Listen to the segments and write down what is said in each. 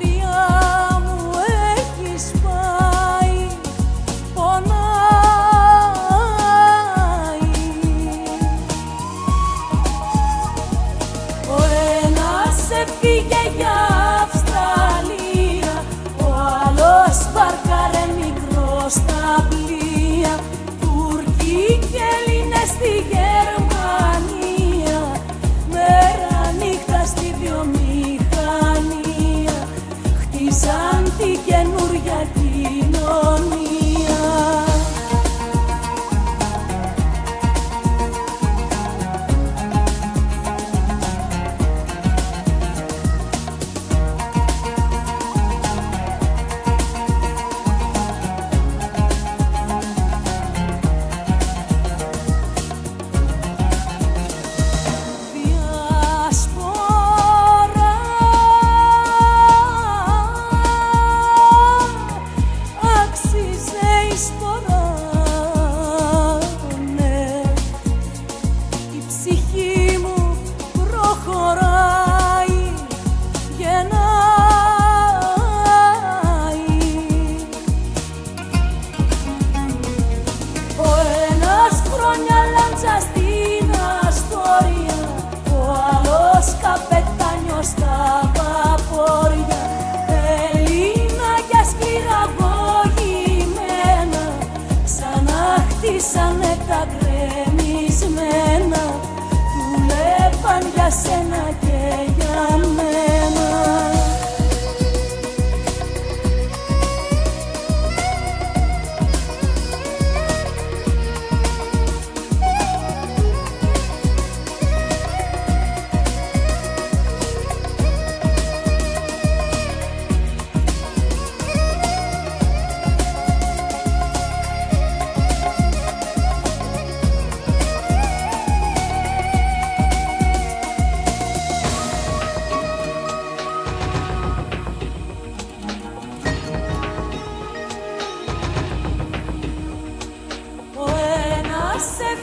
ria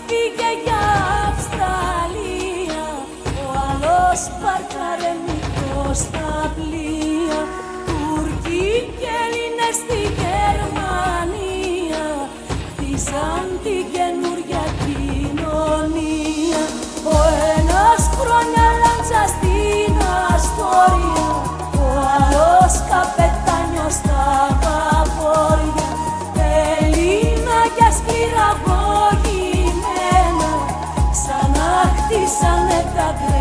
Φύγε για Αυστραλία. Ο άλλος παρτάρε μικρός στα πλοία. Τουρκοί και Έλληνες στη Γερμανία. Χτίσαν την καινούρια κοινωνία. Ο ένας χρόνια λάντσα στη σαν να χτίσανε τα κρέα